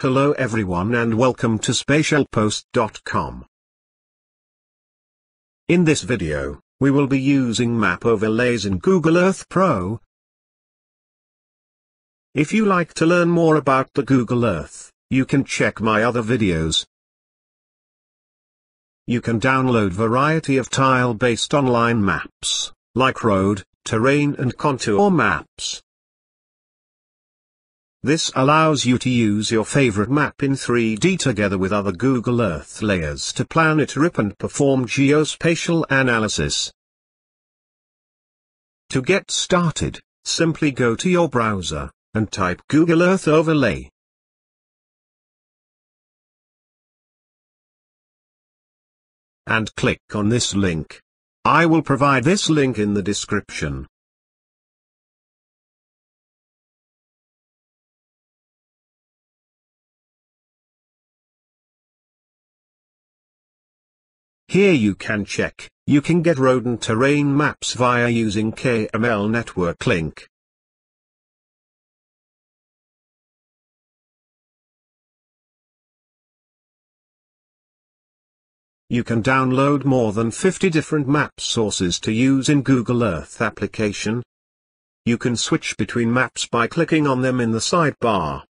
Hello everyone and welcome to spatialpost.com. In this video, we will be using map overlays in Google Earth Pro. If you like to learn more about the Google Earth, you can check my other videos. You can download variety of tile-based online maps, like road, terrain and contour maps. This allows you to use your favorite map in 3D together with other Google Earth layers to plan it rip and perform geospatial analysis. To get started, simply go to your browser, and type Google Earth Overlay. And click on this link. I will provide this link in the description. Here you can check, you can get road and terrain maps via using KML network link. You can download more than 50 different map sources to use in Google Earth application. You can switch between maps by clicking on them in the sidebar.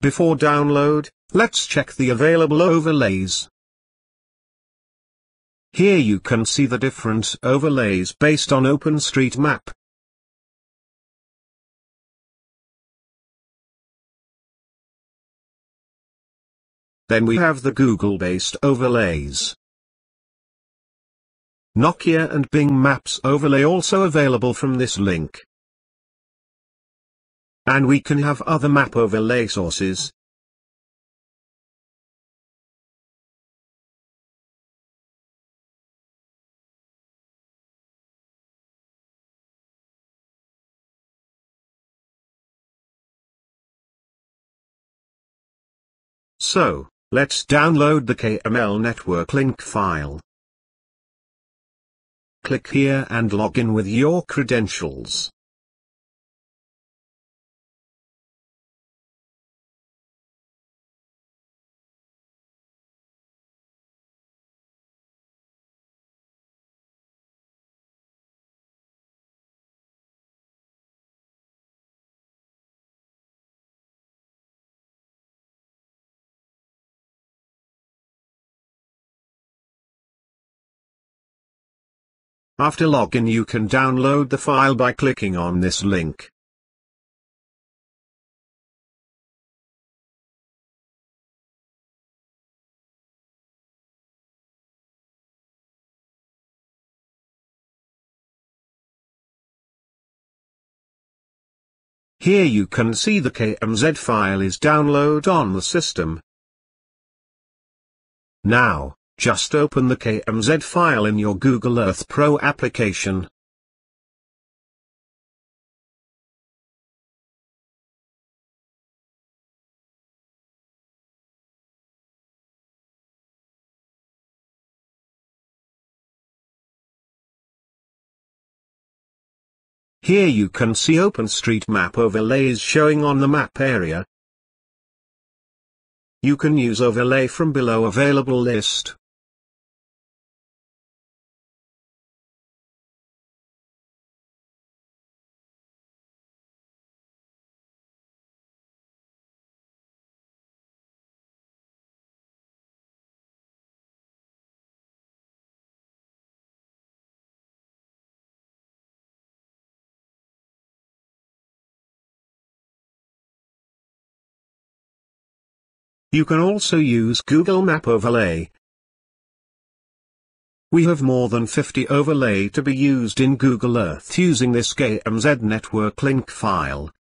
Before download, let's check the available overlays. Here you can see the different overlays based on OpenStreetMap. Then we have the Google-based overlays. Nokia and Bing Maps overlay also available from this link. And we can have other map overlay sources, So, let's download the KML network link file. Click here and log in with your credentials. After login you can download the file by clicking on this link. Here you can see the KMZ file is download on the system. Now, just open the KMZ file in your Google Earth Pro application. Here you can see OpenStreetMap overlays showing on the map area. You can use overlay from below available list. You can also use Google Map Overlay. We have more than 50 overlay to be used in Google Earth using this KMZ network link file.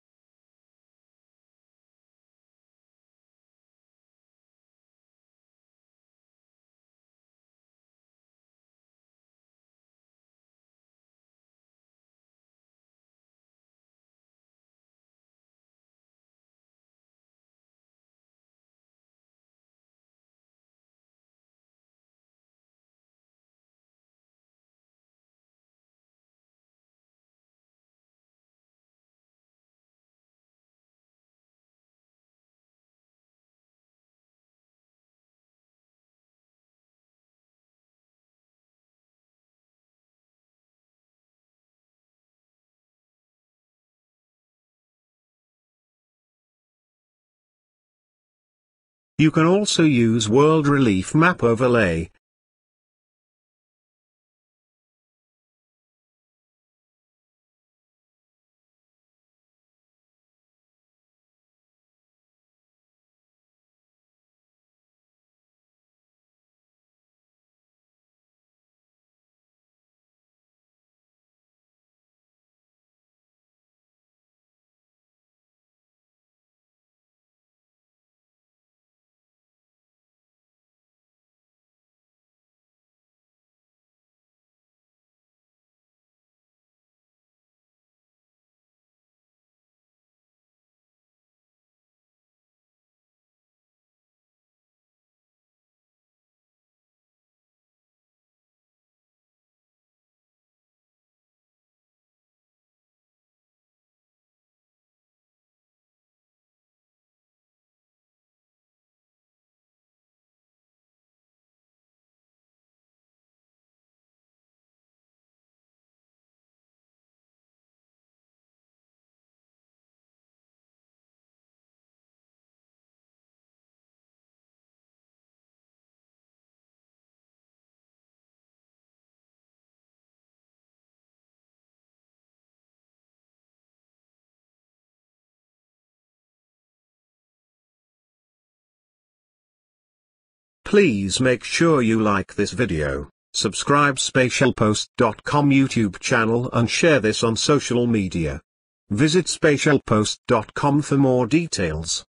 You can also use World Relief Map Overlay. Please make sure you like this video, subscribe spatialpost.com YouTube channel and share this on social media. Visit spatialpost.com for more details.